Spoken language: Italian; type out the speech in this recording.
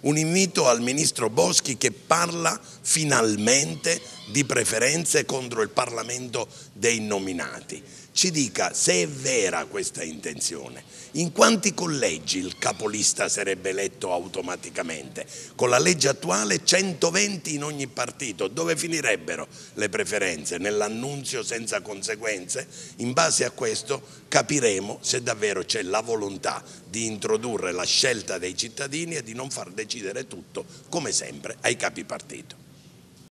un invito al Ministro Boschi che parla finalmente di preferenze contro il Parlamento dei nominati. Ci dica se è vera questa intenzione, in quanti collegi il capolista sarebbe eletto automaticamente? Con la legge attuale 120 in ogni partito, dove finirebbero le preferenze? Nell'annunzio senza conseguenze? In base a questo capiremo se davvero c'è la volontà di introdurre la scelta dei cittadini e di non far decidere tutto, come sempre, ai capi partito.